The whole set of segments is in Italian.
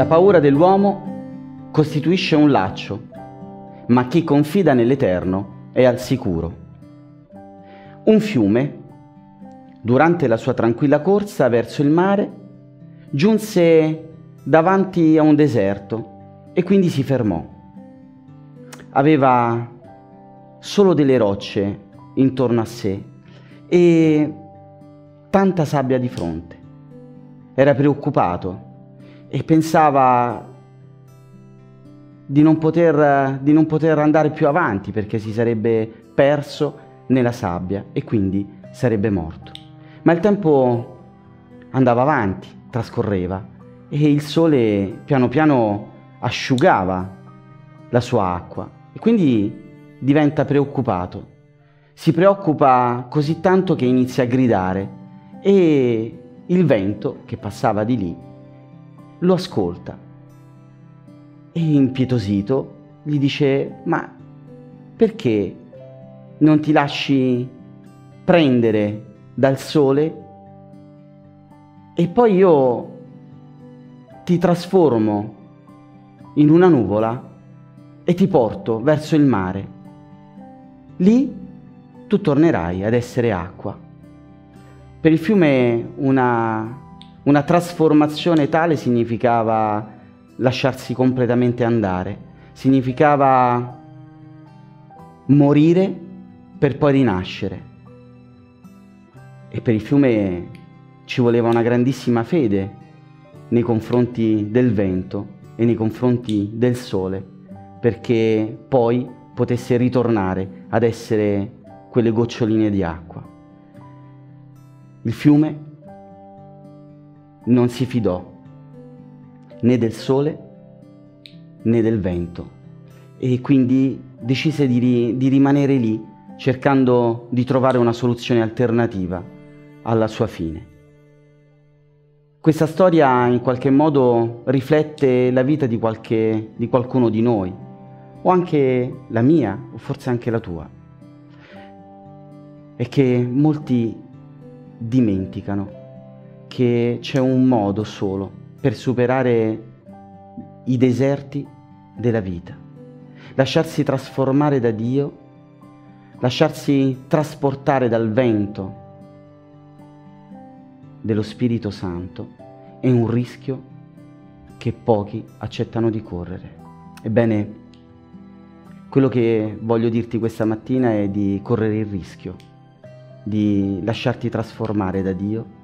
La paura dell'uomo costituisce un laccio, ma chi confida nell'Eterno è al sicuro. Un fiume, durante la sua tranquilla corsa verso il mare, giunse davanti a un deserto e quindi si fermò. Aveva solo delle rocce intorno a sé e tanta sabbia di fronte. Era preoccupato e pensava di non, poter, di non poter andare più avanti perché si sarebbe perso nella sabbia e quindi sarebbe morto. Ma il tempo andava avanti, trascorreva e il sole piano piano asciugava la sua acqua e quindi diventa preoccupato. Si preoccupa così tanto che inizia a gridare e il vento che passava di lì lo ascolta e impietosito gli dice ma perché non ti lasci prendere dal sole e poi io ti trasformo in una nuvola e ti porto verso il mare. Lì tu tornerai ad essere acqua. Per il fiume una, una trasformazione tale significava lasciarsi completamente andare, significava morire per poi rinascere. E per il fiume ci voleva una grandissima fede nei confronti del vento e nei confronti del sole, perché poi potesse ritornare ad essere quelle goccioline di acqua. Il fiume non si fidò né del sole né del vento e quindi decise di, ri- di rimanere lì cercando di trovare una soluzione alternativa alla sua fine. Questa storia in qualche modo riflette la vita di, qualche, di qualcuno di noi, o anche la mia, o forse anche la tua. E che molti dimenticano che c'è un modo solo per superare i deserti della vita. Lasciarsi trasformare da Dio, lasciarsi trasportare dal vento dello Spirito Santo è un rischio che pochi accettano di correre. Ebbene, quello che voglio dirti questa mattina è di correre il rischio, di lasciarti trasformare da Dio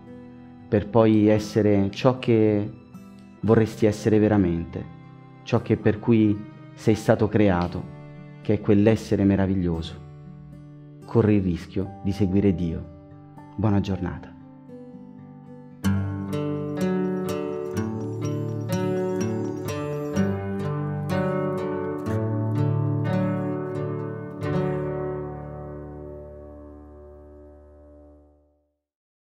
per poi essere ciò che vorresti essere veramente, ciò che per cui sei stato creato, che è quell'essere meraviglioso. Corri il rischio di seguire Dio. Buona giornata.